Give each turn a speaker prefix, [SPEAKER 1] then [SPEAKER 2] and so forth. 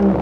[SPEAKER 1] you